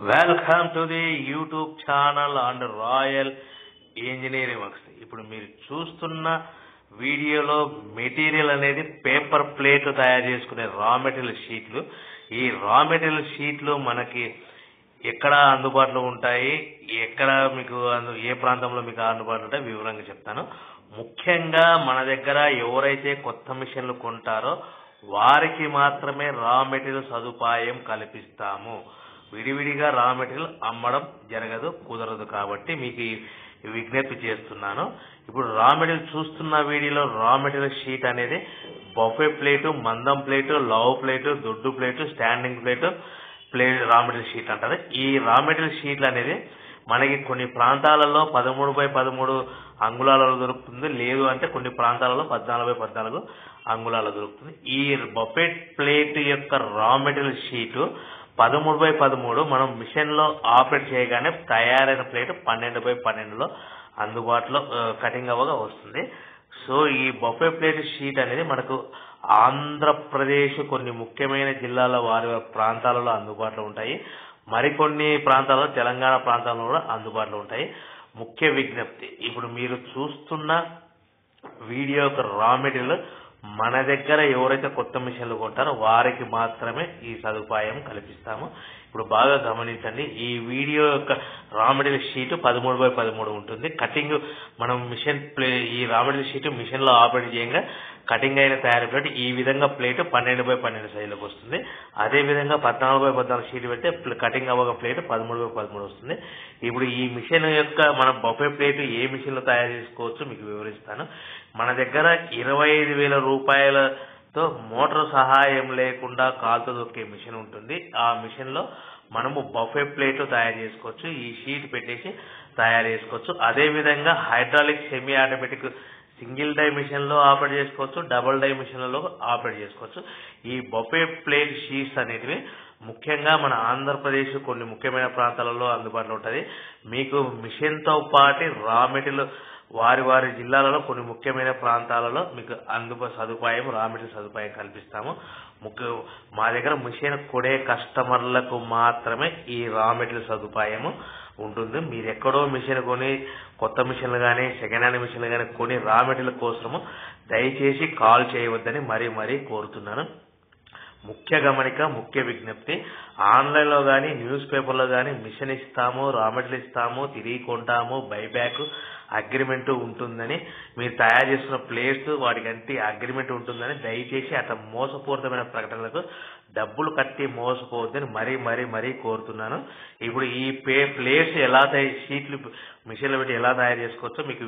Welcome to the YouTube channel and Royal Engineering Works ఇప్పుడు మీరు చూస్తున్న వీడియోలో మెటీరియల్ అనేది పేపర్ ప్లేట్ తయారు చేసుకునే రా మెటీరియల్ షీట్లు ఈ రా మెటీరియల్ షీట్లు మనకి ఎక్కడ అందుబాటులో ఉంటాయి? ఎక్కడ మీకు అందు- ఏ ప్రాంతంలో మీకు అందుబాటులో ఉంటాయి? వివరంగా చెప్తాను. ముఖ్యంగా మన దగ్గర ఎవరైతే కొత్త మిషన్లు కొంటారో వారికి మాత్రమే రా మెటీరియల్ సదుపాయం కల్పిస్తాము. విడివిడిగా రా మెటీరియల్ అమ్మడం జరగదు కుదరదు కాబట్టి మీకు విజ్ఞప్తి చేస్తున్నాను. ఇప్పుడు రా మెటీరియల్ చూస్తున్న వీడియోలో రా మెటీరియల్ షీట్ అనేది బఫే ప్లేటు మందం ప్లేటు లవ్ ప్లేటు దొడ్డు plate standing plate plate raw material sheet అంటారు ఈ రా మెటీరియల్ షీట్లు అనేది మనకి కొన్ని ప్రాంతాలలో పదమూడు బై పదమూడు అంగుళాలలో దొరుకుతుంది. లేదు అంటే కొన్ని ప్రాంతాలలో పద్నాలుగు బై పద్నాలుగు అంగుళాలు దొరుకుతుంది. ఈ బఫెట్ ప్లేట్ యొక్క రా మెటీరియల్ షీటు పదమూడు బై పదమూడు మనం మిషన్లో ఆపరేట్ చేయగానే తయారైన ప్లేట్ పన్నెండు బై పన్నెండులో అందుబాటులో కటింగ్ అవ్వగా వస్తుంది. సో ఈ బొఫే ప్లేట్ షీట్ అనేది మనకు ఆంధ్రప్రదేశ్ కొన్ని ముఖ్యమైన జిల్లాల వారి వారి ప్రాంతాలలో అందుబాటులో ఉంటాయి. మరికొన్ని ప్రాంతాల్లో తెలంగాణ ప్రాంతాల్లో కూడా అందుబాటులో ఉంటాయి. ముఖ్య విజ్ఞప్తి ఇప్పుడు మీరు చూస్తున్న వీడియో యొక్క రా మెటీరియల్ మన దగ్గర ఎవరైతే కొత్త మిషన్లు కొంటారో వారికి మాత్రమే ఈ సదుపాయం కల్పిస్తాము. ఇప్పుడు బాగా గమనించండి ఈ వీడియో యొక్క రా మెటీరియల్ షీట్ పదమూడు బై పదమూడు ఉంటుంది. కటింగ్ మనం మిషన్ ప్లే ఈ రా మెటీరియల్ షీట్ మిషన్లో ఆపరేట్ చేయంగా కటింగ్ అయిన తయారీ ప్లేట్ ఈ విధంగా ప్లేట్ పన్నెండు బై పన్నెండు సైజులకు వస్తుంది. అదే విధంగా పద్నాలుగు బై పద్నాలుగు షీట్ పెడితే కటింగ్ అవ్వక ప్లేట్ పదమూడు బై పదమూడు వస్తుంది. ఇప్పుడు ఈ మిషన్ యొక్క మన బఫే ప్లేట్ ఏ మిషన్లో తయారు చేసుకోవచ్చు మీకు వివరిస్తాను. మన దగ్గర ఇరవై ఐదు వేల రూపాయలతో మోటార్ సహాయం లేకుండా కాలుతో దొక్కే మిషన్ ఉంటుంది. ఆ మిషన్లో మనము బఫే ప్లేట్ తయారు చేసుకోవచ్చు. ఈ షీట్ పెట్టేసి తయారు చేసుకోవచ్చు. అదే విధంగా హైడ్రాలిక్ సెమీ ఆటోమేటిక్ సింగిల్ డైమిషన్లో ఆపరేట్ చేసుకోవచ్చు డబుల్ డై లో ఆపరేట్ చేసుకోవచ్చు. ఈ బొఫే ప్లేట్ షీట్స్ అనేటివి ముఖ్యంగా మన ఆంధ్రప్రదేశ్ కొన్ని ముఖ్యమైన ప్రాంతాలలో అందుబాటులో ఉంటుంది మీకు మిషన్తో పాటు రా మెటీరియల్ వారి వారి జిల్లాలలో కొన్ని ముఖ్యమైన ప్రాంతాలలో మీకు అందుబా సదుపాయం రా మెటీరియల్ సదుపాయం కల్పిస్తాము. ముఖ్య మా దగ్గర మిషన్ కొడే కస్టమర్లకు మాత్రమే ఈ రా మెటీరియల్ సదుపాయము ఉంటుంది. మీరు ఎక్కడో మిషన్ కొని కొత్త మిషన్లు కానీ సెకండ్ హ్యాండ్ మిషన్లు కానీ కొని రా మెటీరియల్ కోసము దయచేసి కాల్ చేయవద్దని మరీ మరీ కోరుతున్నాను. ముఖ్య గమనిక ముఖ్య విజ్ఞప్తి. ఆన్లైన్లో కానీ న్యూస్ పేపర్లో కానీ మిషన్ ఇస్తాము రా మెటీరియల్ ఇస్తాము తిరిగి కొంటాము బైబ్యాక్ అగ్రిమెంట్ ఉంటుందని. మీరు తయారు చేస్తున్న ప్లేస్ వాటికంటే అగ్రిమెంట్ ఉంటుందని దయచేసి అత మోసపూరితమైన ప్రకటనలకు డబ్బులు కట్టి మోసపోవద్దని మరీ మరీ మరీ కోరుతున్నాను. ఇప్పుడు ఈ పే ప్లేస్ ఎలా తయారు షీట్లు మిషన్లు పెట్టి ఎలా తయారు చేసుకోవచ్చో మీకు